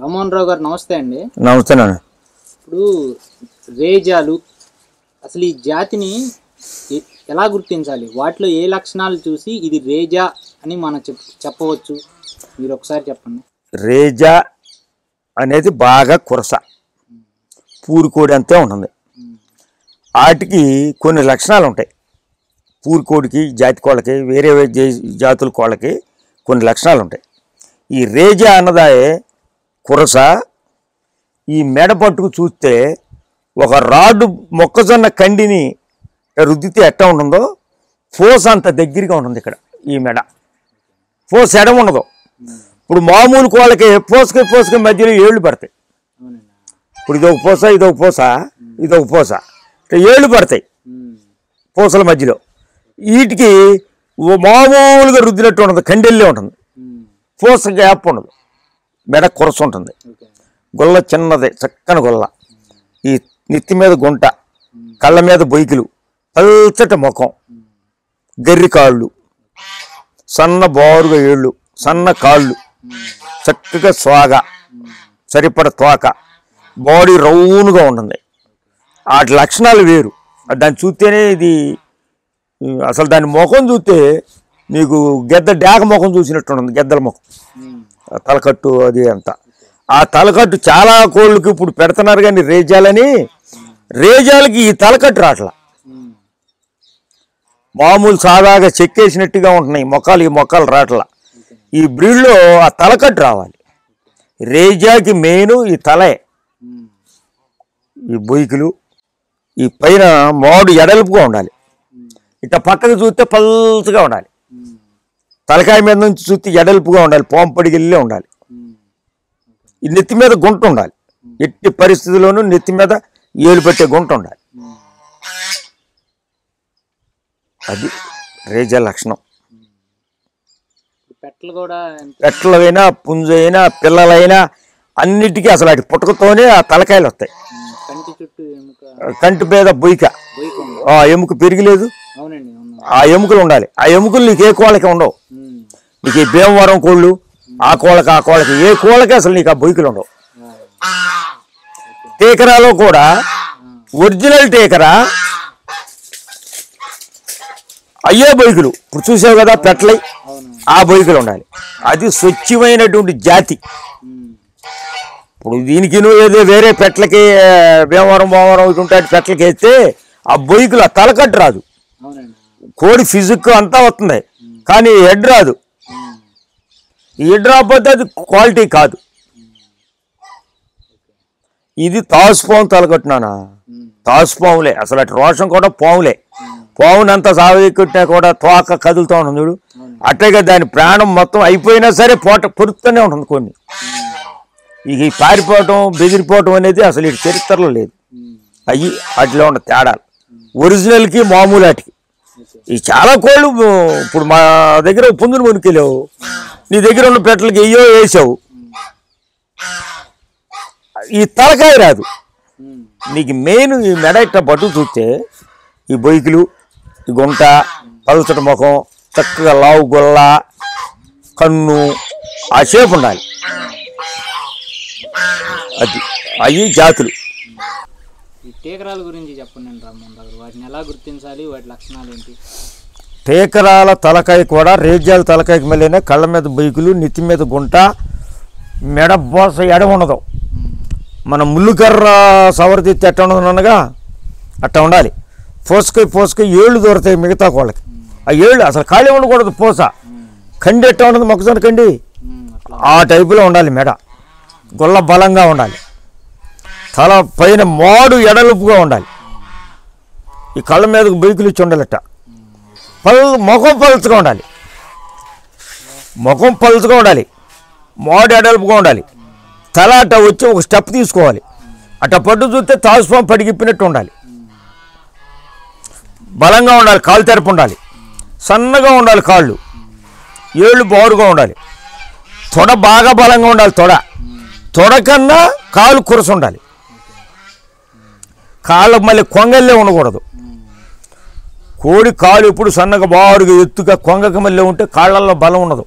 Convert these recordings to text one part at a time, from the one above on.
రామ్మోహన్ రావు గారు నమస్తే అండి. నమస్తే ఇప్పుడు రేజాలు అసలు ఈ జాతిని ఎలా గుర్తించాలి? వాటిలో ఏ లక్షణాలు చూసి ఇది రేజా అని మనం చెప్ చెప్పవచ్చు? మీరు ఒకసారి చెప్పండి. రేజా అనేది బాగా కురస. పూరుకోడి అంతే ఉంటుంది. వాటికి కొన్ని లక్షణాలు ఉంటాయి. పూరుకోడికి జాతి కోళ్ళకి వేరే జాతుల కోళ్ళకి కొన్ని లక్షణాలు ఉంటాయి. ఈ రేజా అన్నదాయే కురస ఈ మెడ పట్టుకు చూస్తే ఒక రాడ్డు మొక్కజొన్న కండిని రుద్దితే ఎట్ట ఉంటుందో? ఫోస్ అంత దగ్గరగా ఉంటుంది ఇక్కడ ఈ మెడ. ఫోస్ ఎడ ఉండదు. ఇప్పుడు మామూలు కోళ్ళకి పోసుకి పోసుకి మధ్యలో ఏళ్ళు పడతాయి. ఇప్పుడు ఇదొక పూస ఇదొక పూస ఇదొక పూస ఇట్లా ఏళ్ళు పడతాయి పూసల మధ్యలో. వీటికి మామూలుగా రుద్దినట్టు ఉంటుంది కండెల్లే ఉంటుంది. పూస గ్యాప్ ఉండదు. మెడ కొరస ఉంటుంది. గొల్ల చిన్నది చక్కని గొల్ల. ఈ నెత్తి మీద గుంట కళ్ళ మీద బొయ్కిలు పల్చటి ముఖం గర్రి కాళ్ళు సన్న బారుగా ఏళ్ళు సన్న కాళ్ళు చక్కగా స్వాగ సరిపడ తోక బాడీ రౌండ్గా ఉంటుంది. వాటి లక్షణాలు వేరు. దాన్ని చూస్తేనే ఇది అసలు దాని ముఖం చూస్తే మీకు గెద్ద డాక ముఖం చూసినట్టు ఉంటుంది గెద్దల ముఖం. తలకట్టు అది అంతా. ఆ తలకట్టు చాలా కోళ్ళకి ఇప్పుడు పెడుతున్నారు కానీ రేజాలని రేజాలకి ఈ తలకట్టు రాట్లా. మామూలు సాదాగా చెక్కేసినట్టుగా ఉంటున్నాయి మొక్కలు ఈ మొక్కలు రాట్లా. ఈ బ్రీడ్లో ఆ తలకట్టు రావాలి. రేజాకి మెయిన్ ఈ తలే. ఈ బొయ్కులు ఈ పైన మోడు ఎడల్పుగా ఉండాలి. ఇట్లా పక్కకు చూస్తే పల్చగా ఉండాలి. తలకాయ మీద నుంచి చూస్తే ఎడల్పుగా ఉండాలి పోంపడిగిల్లే ఉండాలి. ఉమ్, ఈ నెత్తి మీద గుంట ఉండాలి. ఎట్టి పరిస్థితుల్లోనూ నెత్తి మీద ఏలు పెట్టే గుంట ఉండాలి. అది రేజా లక్షణం. పెట్టలు కూడా పెట్లవైనా పుంజైనా పిల్లలైనా అన్నిటికీ అసలు అటు పుట్టకతోనే ఆ తలకాయలు వస్తాయి. కంటి మీద బొయ్క. ఆ ఎముక పెరిగిలేదు. ఆ ఎముకలు ఉండాలి. ఆ ఎముకలు నీకు ఏ కోళ్ళకి ఉండవు. నీకు ఈ భీమవరం కోళ్ళు ఆ కోళ్ళకి ఆ కోళ్ళకి ఏ కోళ్ళకి అసలు నీకు ఆ బొయ్కలు ఉండవు. టేకరాలో కూడా ఒరిజినల్ టేకరా అయ్యే బొయ్కులు ఇప్పుడు చూసావు కదా పెట్లై ఆ బొయ్కులు ఉండాలి. అది స్వచ్ఛమైనటువంటి జాతి. ఇప్పుడు దీనికి నువ్వు ఏదో వేరే పెట్లకి భీమవరం భీమవరం ఇటు ఉంటాయి పెట్లకి వేస్తే ఆ బొయ్కులు ఆ తలకట్టు రాదు. కోడి ఫిజిక్ అంతా వస్తుంది. కానీ హెడ్ రాదు. ఈ హెడ్ రాకపోతే అది క్వాలిటీ కాదు. ఇది తాసుపాము తలకట్టునానా? ఉమ్, తాసుపాములే అసలు అటు రోషం కూడా పాములే. పావునంత సావెక్కిట్టినా కూడా తోక కదులుతూ ఉంటుంది చూడు. అట్లాగే దాని ప్రాణం మొత్తం అయిపోయినా సరే పోట పొరుస్తూనే ఉంటుంది కొన్ని. ఇక పారిపోవటం బెదిరిపోవటం అనేది అసలు ఇటు చరిత్రలో లేదు. అయ్యి వాటిలో ఉన్న తేడాలు. ఒరిజినల్కి మామూలు వాటికి ఈ చాలా కోళ్ళు ఇప్పుడు మా దగ్గర పుంజును మునికెళ్ళావు నీ దగ్గర ఉన్న పెట్టలకి ఎయ్యో వేసావు. ఈ తలకాయ రాదు. నీకు మెయిన్ ఈ మెడ ఇట్ట పట్టు చూస్తే ఈ బొయ్కులు ఈ గుంట పలుచట ముఖం చక్కగా లావు గొల్ల కన్ను ఆ షేప్ ఉండాలి. అది అవి జాతులు. ఈ టీకరాల గురించి చెప్పండి రామ్మోహన్ గారు వాటిని ఎలా గుర్తించాలి? వాటి లక్షణాలు ఏంటి? టేకరాల తలకాయ కూడా రేజ్యాల తలకాయకి మళ్ళీ కళ్ళ మీద బైకులు నెత్తి మీద గుంట మెడ బోస ఎడ ఉండదు. మన ముళ్ళుకర్ర సవరతెత్తి ఎట్ట ఉండదునగా అట్ట ఉండాలి. పోసుకై పోసుకై ఏళ్ళు దొరుకుతాయి మిగతా కోళ్ళకి. ఆ ఏళ్ళు అసలు ఖాళీ ఉండకూడదు పూస. కండి ఎట్ట ఉండదు మొక్కజొన్న కండి? ఆ టైపులో ఉండాలి మెడ. గుల్ల బలంగా ఉండాలి. తల పైన మాడు ఎడలుపుగా ఉండాలి. ఈ కళ్ళ మీదకు బైకులు ఇచ్చి ఉండాలట. పల్ ముఖం పలుచుగా ఉండాలి. ముఖం పలుచుగా ఉండాలి. మోడ ఎడలుపుగా ఉండాలి. తల అట్ట వచ్చి ఒక స్టెప్ తీసుకోవాలి. అట్ట పట్టు చూస్తే తాసుపాం పడిగిప్పినట్టు ఉండాలి. బలంగా ఉండాలి కాలు తెరపు ఉండాలి. సన్నగా ఉండాలి కాళ్ళు. ఏళ్ళు బారుగా ఉండాలి. తొడ బాగా బలంగా ఉండాలి తొడ. తొడ కన్నా కాలు కురస ఉండాలి. మళ్ళీ కొంగల్లే ఉండకూడదు. కోడి కాలు ఎప్పుడు సన్నగా బారుగా ఎత్తుగా కొంగక మళ్ళీ ఉంటే కాళ్ళల్లో బలం ఉండదు.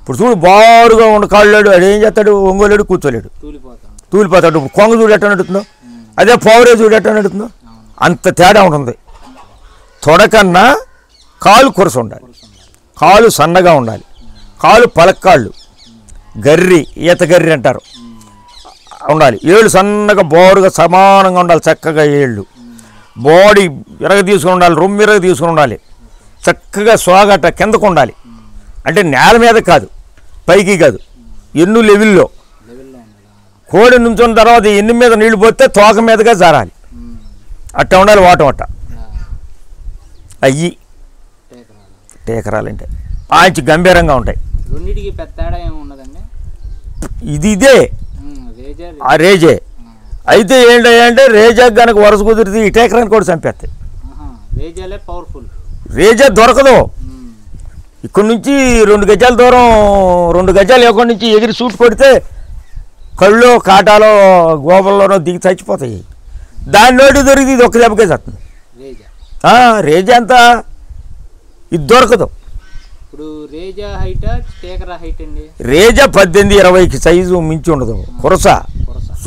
ఇప్పుడు చూడు బారుగా ఉన్న కాళ్ళాడు అది ఏం చేస్తాడు? ఒంగోలేడు కూర్చోలేడు. తూలిపోతాడు. ఇప్పుడు కొంగ చూడు ఎట్ట నడుతుందో? అదే పౌరే చూడు ఎట్ట నడుతుందో? అంత తేడా ఉంటుంది. తొడకన్నా కాలు కొరస ఉండాలి. కాలు సన్నగా ఉండాలి. కాలు పలక్కాళ్ళు. గర్రి ఈత గర్రి అంటారు. ఉండాలి. ఏళ్ళు సన్నగా బోరుగా సమానంగా ఉండాలి. చక్కగా ఏళ్ళు. బాడీ ఎరగ తీసుకుని ఉండాలి రొమ్ము ఎరగ తీసుకుని ఉండాలి. చక్కగా స్వాగట కిందకు ఉండాలి. అంటే నేల మీద కాదు పైకి కాదు ఎన్ను లెవెల్లో. కోడి నుంచున్న తర్వాత ఎన్ని మీద నీళ్ళు పోతే తోక మీదగా జారాలి. అట్ట ఉండాలి వాటం అట్ట అయ్యి టేకరాలు టేకరాలంటే. ఆంచి గంభీరంగా ఉంటాయి. ఇది ఇదే. ఆ రేజే. అయితే ఏంటంటే రేజా గనక వరుస కుదిరితే ఈ టేకరాన్ని కూడా చంపేస్తాయి. ఆహా, రేజాలే పవర్ఫుల్ రేజా దొరకదు. ఇక్కడ నుంచి రెండు గజాల దూరం రెండు గజాలు ఎక్కడి నుంచి ఎగిరి సూట్ కొడితే కళ్ళు కాటాలో గోబల్లోనో దిగి చచ్చిపోతాయి. దాని నోటి దొరికి ఇది ఒక్క దెబ్బకే చస్తుంది. రేజా. అంతా ఇది దొరకదు. రేజా పద్దెనిమిది ఇరవైకి సైజు మించి ఉండదు. కొరస.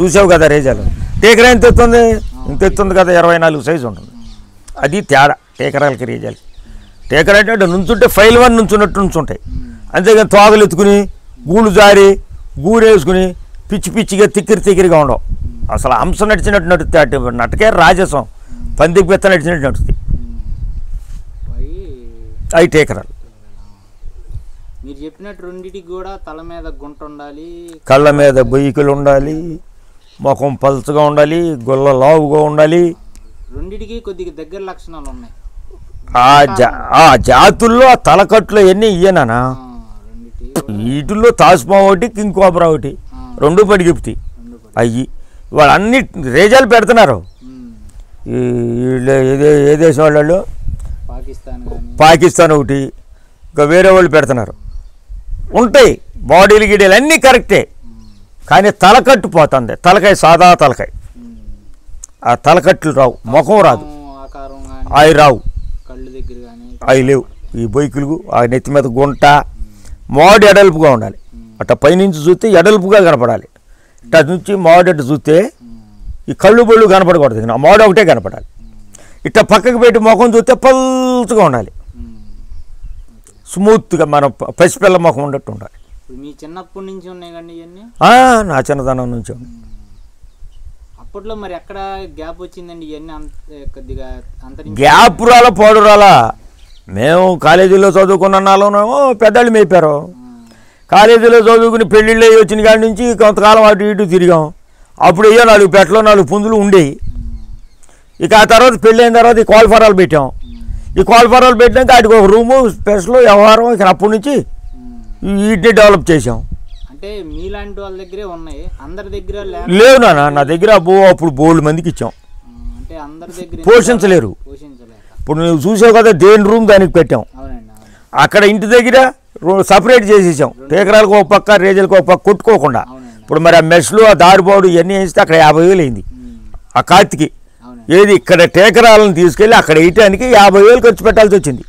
చూసావు కదా రేజాలు. టేకరా ఎంత ఎత్తుంది? ఇంత ఎత్తుంది కదా? ఇరవై నాలుగు సైజు ఉంటుంది. అది తేడా టేకరాలకి రేజాలకి. టేకర అంటే నుంచుంటే ఫైల్ వన్ నుంచున్నట్టు నుంచుంటాయి. అంతేగాని తోగలు ఎత్తుకుని గూళ్ళు జారి గూడు వేసుకుని పిచ్చి పిచ్చిగా తిక్కిరి తిక్కిరిగా ఉండవు. అసలు హంస నడిచినట్టు అటు నటకే రాజసం. పందికి పెత్త నడిచినట్టు నడుస్తాయి. అవి అవి టేకరాలు. మీరు చెప్పినట్టు రెండిటికి కూడా తల మీద గుంట ఉండాలి. కళ్ళ మీద బొయ్యికలు ఉండాలి. ముఖం పలుచగా ఉండాలి గొల్ల లావుగా ఉండాలి. రెండిటికి కొద్దిగా దగ్గర లక్షణాలు ఉన్నాయి. ఆ జా ఆ జాతుల్లో ఆ తలకట్లు ఎన్ని ఇయ్యనా వీటిల్లో తాజ్మా ఒకటి కింగ్ కోబ్రా ఒకటి. రెండు పడిగిపుతాయి రెండు పడి అయ్యి వాళ్ళు అన్ని రేజాలు పెడుతున్నారు. ఏదే ఏ దేశం వాళ్ళు పాకిస్తాన్ ఒకటి. ఇంకా వేరే వాళ్ళు పెడుతున్నారు. ఉంటాయి. బాడీలు గిడీలు అన్నీ కరెక్టే. కానీ తలకట్టు పోతుంది. తలకాయ సాదా తలకాయ. ఆ తలకట్లు రావు. ముఖం రాదు. అవి రావు. అవి లేవు. ఈ బైకులు ఆ నెత్తి మీద గుంట. మోడు ఎడల్పుగా ఉండాలి. అట్ట పైనుంచి చూస్తే ఎడల్పుగా కనపడాలి. ఇట్ట నుంచి మోడు అటు చూస్తే ఈ కళ్ళు బళ్ళు కనపడకూడదు. ఆ మోడ ఒకటే కనపడాలి. ఇట్ట పక్కకి పెట్టి ముఖం చూస్తే పల్చగా ఉండాలి. స్మూత్గా మన పసిపిల్ల ముఖం ఉన్నట్టు ఉండాలి. మీ చిన్నప్పటి నుంచి ఉన్నాయి కండి ఇవన్నీ? నా చిన్నతనం నుంచి. అప్పట్లో మరి ఎక్కడ గ్యాప్ వచ్చిందండి ఇవన్నీ అంత కొద్దిగా గ్యాప్ రాలా పోడు రాలా. మేము కాలేజీలో చదువుకున్న నాలోనేమో పెద్దళ్ళు మేపారు. కాలేజీలో చదువుకుని పెళ్ళిళ్ళు వచ్చిన కాడి నుంచి కొంతకాలం అటు ఇటు తిరిగాం. అప్పుడు అయ్యో నాలుగు పెట్టలో నాలుగు పుంజులు ఉండేవి ఇక ఆ తర్వాత పెళ్ళి అయిన తర్వాత ఈ కోల్ఫారాలు పెట్టాం. ఈ కోల్ఫారాలు పెట్టాక వాటికి ఒక రూము స్పెషల్ వ్యవహారం ఇక అప్పటి నుంచి వీటిని డెవలప్ చేసాం అంటే మీలాంటి వాళ్ళ దగ్గరే ఉన్నాయి. అందరి దగ్గర లేవు నాన్న నా దగ్గర అబ్బో అప్పుడు బోల్డ్ మందికి ఇచ్చాం. అంటే అందరి దగ్గర పోషించలేరు. ఇప్పుడు నువ్వు చూసావు కదా దేని రూమ్ దానికి పెట్టాం. అక్కడ ఇంటి దగ్గర సపరేట్ చేసేసాం. టేకరాలకు ఒక పక్క రేజలకు ఒక పక్క కొట్టుకోకుండా. ఇప్పుడు మరి ఆ మెస్లు ఆ దారిబాడు ఇవన్నీ వేస్తే అక్కడ యాభై వేలు అయింది. ఆ కార్తికి. ఏది ఇక్కడ టేకరాలను తీసుకెళ్ళి అక్కడ వేయటానికి యాభై వేలు ఖర్చు పెట్టాల్సి వచ్చింది.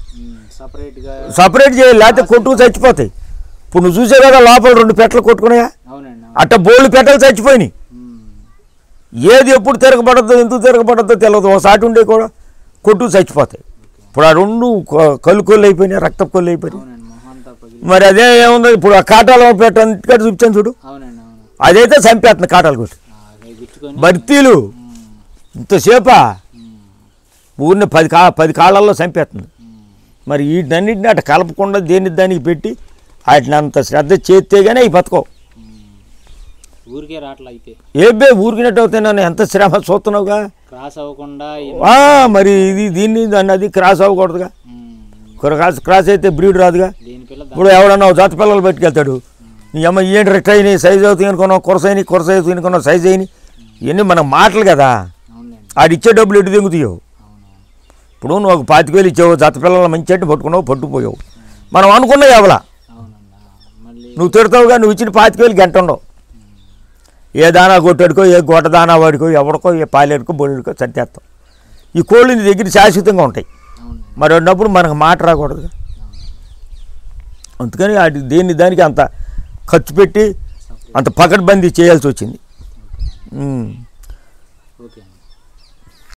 సపరేట్ చేయాలి లేకపోతే కొట్టుకు చచ్చిపోతాయి. ఇప్పుడు నువ్వు చూసే కదా లోపల రెండు పెట్టలు కొట్టుకున్నాయా? అట్ట బోల్డ్ పెట్టలు చచ్చిపోయినాయి. ఏది ఎప్పుడు తిరగబడద్దో ఎందుకు తిరగబడద్దో తెలియదు ఒకసారి ఉండే కూడా కొట్టుకు చచ్చిపోతాయి. ఇప్పుడు ఆ రెండు కళ్ళు కొల్లు అయిపోయినాయి రక్తపు కొల్లు అయిపోయినాయి. మరి అదే ఏముంది? ఇప్పుడు ఆ కాటాలు పెట్టంటే చూపించాను చూడు. అదైతే చంపేస్తుంది కాటాలు కొట్టి. భర్తీలు ఇంతసేపా? ఊరిని పది కా పది కాళ్ళల్లో చంపేస్తుంది మరి వీటన్నిటిని అటు కలపకుండా దేని దానికి పెట్టి వాటిని అంత శ్రద్ధ చేస్తే కానీ అవి బతకవు. ఊరికే రాట్లా అయితే. ఏ బే ఊరికినట్టు అవుతాయి నన్ను ఎంత శ్రమ చూస్తున్నావుగా? క్రాస్ అవ్వకుండా మరి ఇది దీన్ని దాన్ని అది క్రాస్ అవ్వకూడదుగా. క్రాస్ క్రాస్ అయితే బ్రీడ్ రాదుగా. ఇప్పుడు ఎవడన్నా జాత పిల్లలు పెట్టుకెళ్తాడు నీ అమ్మ ఏంటి రెట్ అయినాయి సైజ్ అవుతాయి అనుకున్నావు కొరస అయినాయి కొరస అవుతాయి అనుకున్నావు సైజ్ అయినాయి. ఇవన్నీ మన మాటలు కదా. ఆడిచ్చే డబ్బులు ఎటు దిగుతాయో. ఇప్పుడు నువ్వు ఒక పాతిక వేలు ఇచ్చావు జత పిల్లలు మంచి చెట్టు పట్టుకున్నావు పట్టుకుపోయావు. మనం అనుకున్నావు ఎవలా నువ్వు తిడతావుగా నువ్వు ఇచ్చిన పాతిక వేలు గంట ఉండవు. ఏ దానా కొట్టాడుకో ఏ గోట దానా వాడికో ఎవరికో ఏ పాలేరుకో బొల్లుకో సరిచేస్తాం ఈ కోళ్ళు నీ దగ్గర శాశ్వతంగా ఉంటాయి. మరి ఉన్నప్పుడు మనకు మాట రాకూడదు అందుకని వాటి దేన్ని దానికి అంత ఖర్చు పెట్టి అంత పకడ్బందీ చేయాల్సి వచ్చింది. ఓకే.